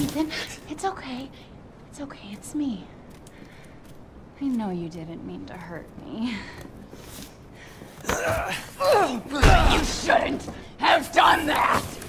Ethan, it's okay. It's okay, it's me. I know you didn't mean to hurt me. You shouldn't have done that!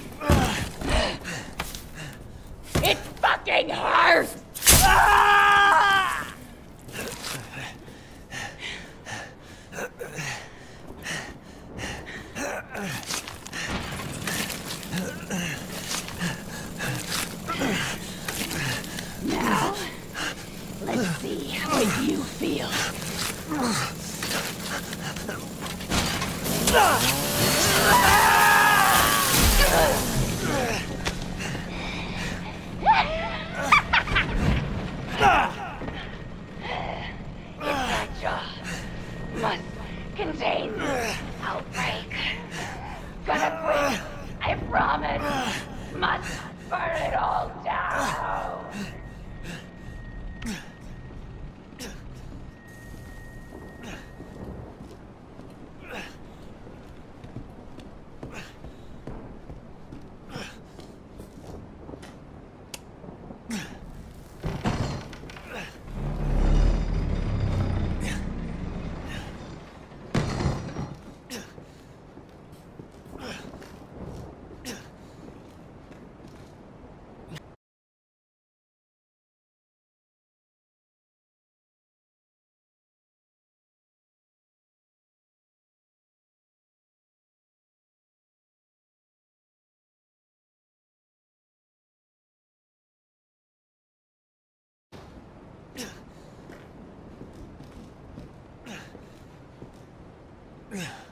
Yeah.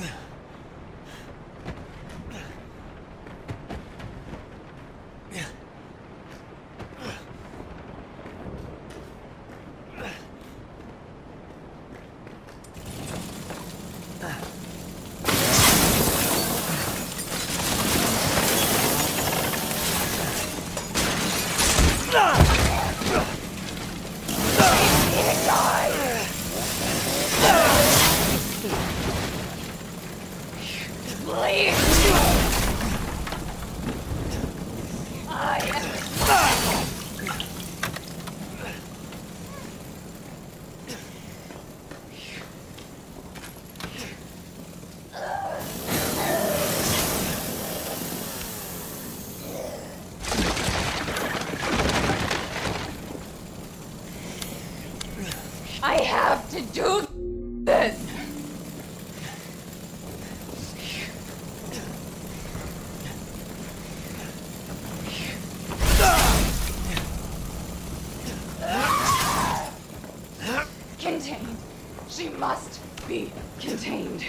Yeah. I have to do this. Contained. She must be contained.